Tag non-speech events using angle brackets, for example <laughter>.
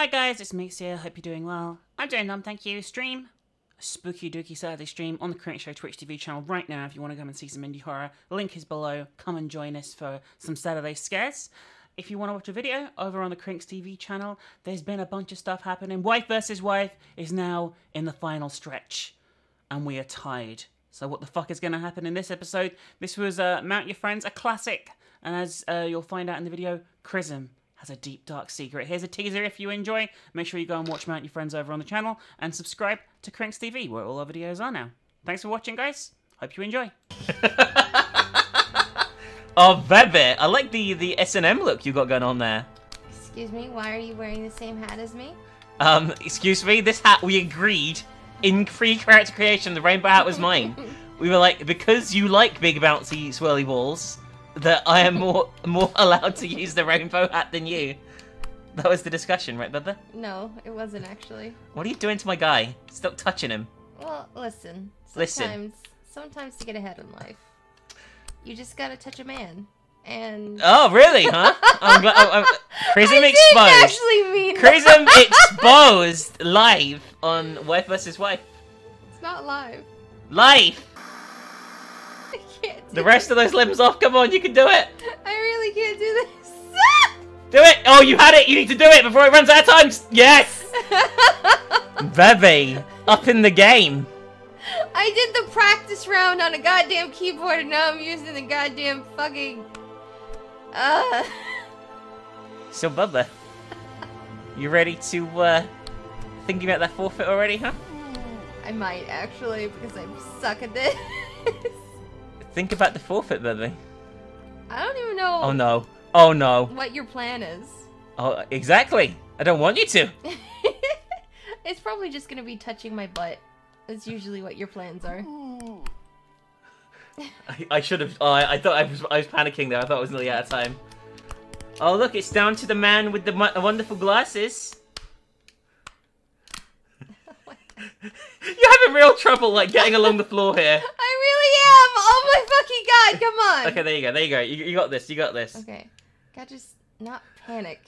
Hi guys, it's Minx here. Hope you're doing well. I'm doing them, thank you. Stream spooky dooky Saturday stream on the Current Show Twitch TV channel right now. If you want to come and see some indie horror, link is below. Come and join us for some Saturday scares. If you want to watch a video over on the Crinks TV channel, there's been a bunch of stuff happening. Wife versus Wife is now in the final stretch, and we are tied. So what the fuck is going to happen in this episode? This was uh, Mount Your Friends, a classic, and as uh, you'll find out in the video, Krism has a deep dark secret. Here's a teaser if you enjoy. Make sure you go and watch Mount Your Friends over on the channel and subscribe to Crinks TV where all our videos are now. Thanks for watching guys. Hope you enjoy. <laughs> Oh, Bebe, I like the the S and M look you got going on there. Excuse me, why are you wearing the same hat as me? Um, excuse me, this hat we agreed in free character creation. The rainbow hat was mine. <laughs> we were like, because you like big bouncy swirly balls, that I am more more <laughs> allowed to use the rainbow hat than you. That was the discussion, right, Bebe? No, it wasn't actually. What are you doing to my guy? Stop touching him. Well, listen. Listen. Sometimes, sometimes to get ahead in life, you just gotta touch a man. And Oh, really? Huh? <laughs> I'm glad. I'm, I'm, Krism exposed. actually mean Krism exposed live on Wife versus Wife. It's not live. Live. I can't do The rest of those limbs off. Come on, you can do it. I really can't do this. Do it! Oh, you had it! You need to do it before it runs out of time! Yes! <laughs> Bebe, up in the game. I did the practice round on a goddamn keyboard and now I'm using the goddamn fucking. Uh. <laughs> So, Bubba, you ready to, uh, think about that forfeit already, huh? I might actually because I suck at this. <laughs> Think about the forfeit, Bubba. I don't even know Oh no. Oh no. what your plan is. Oh, exactly. I don't want you to. <laughs> it's probably just gonna be touching my butt. That's usually what your plans are. I, I should have. Oh, I, I thought I was, I was panicking there. I thought I was nearly out of time. Oh, look, it's down to the man with the wonderful glasses. <laughs> <laughs> You're having real trouble, like, getting along the floor here. I really am! Oh my fucking god, <laughs> come on! Okay, there you go, there you go. You, you got this, you got this. Okay. Gotta just not panic.